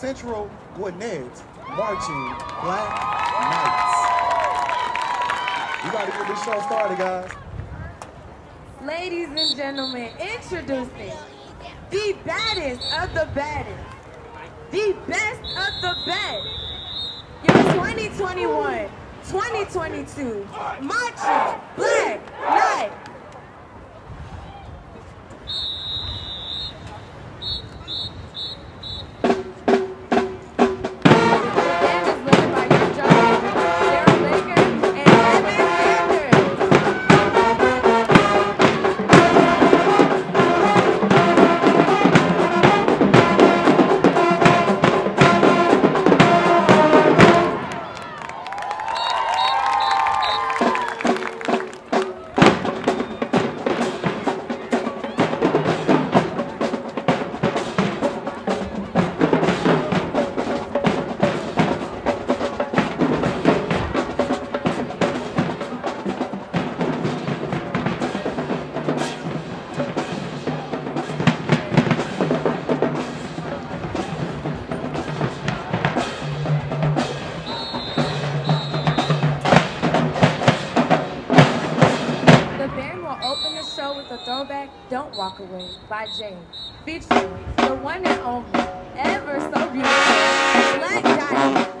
Central Gwinnett Marching Black Knights. We to get this show started, guys. Ladies and gentlemen, introducing the baddest of the baddest, the best of the best, your 2021, 2022 Marching Black Walk Away by James, featuring the one and only, ever so beautiful, Black Diamond.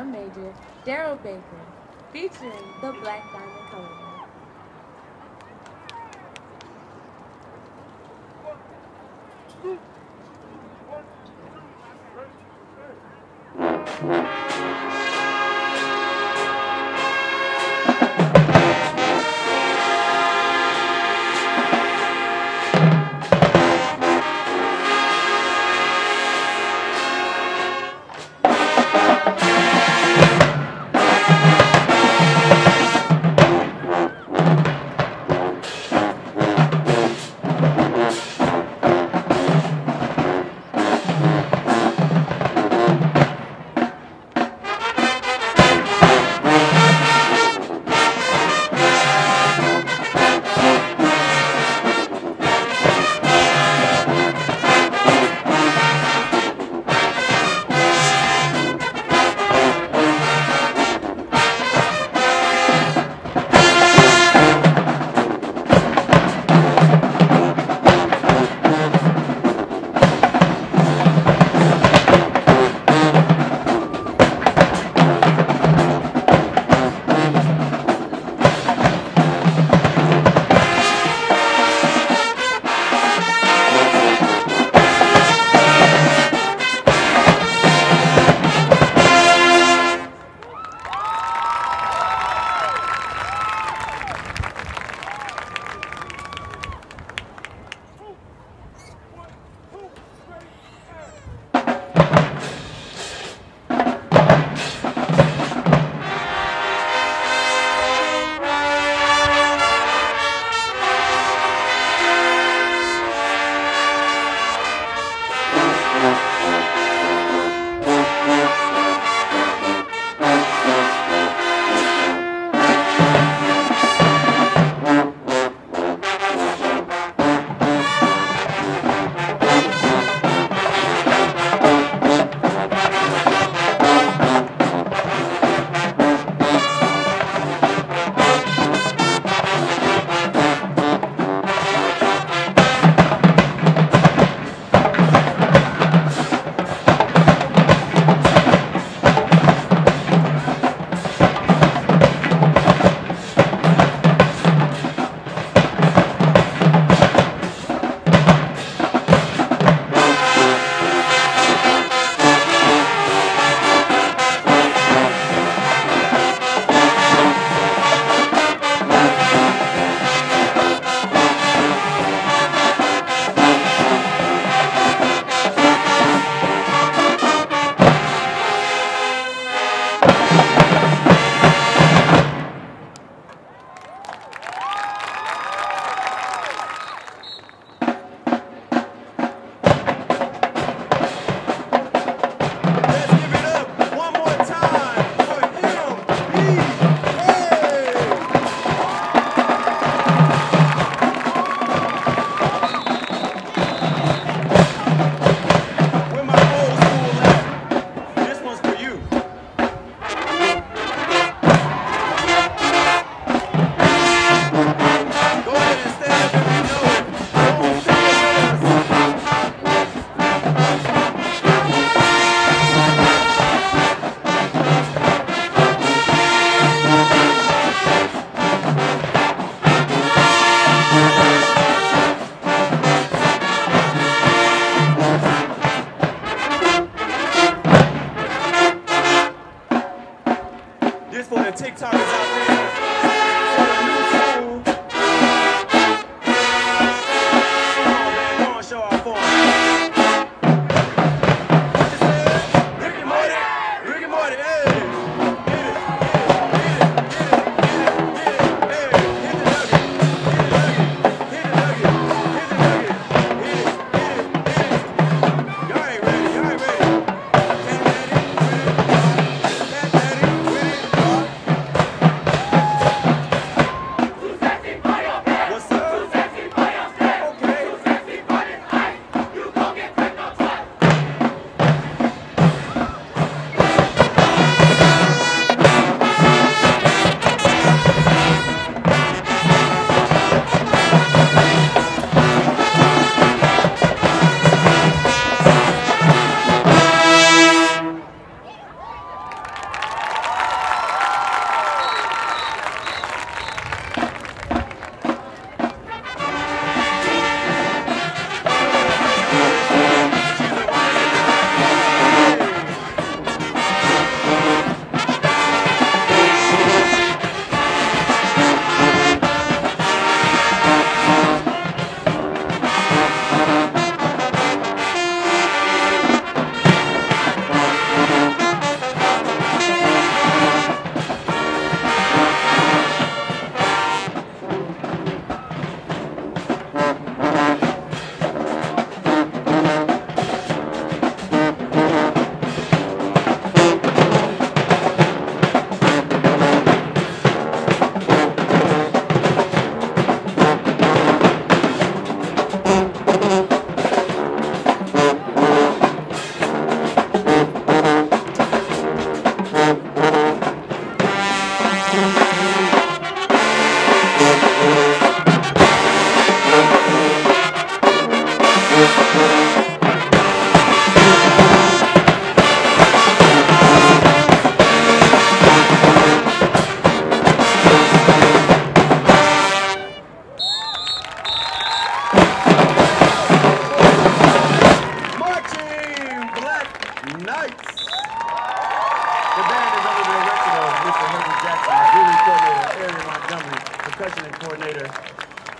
drum major Daryl Baker, featuring the Black Diamond Color. One, two, one, two, three, four.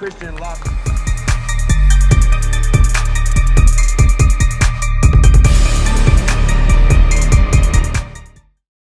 Christian Locke.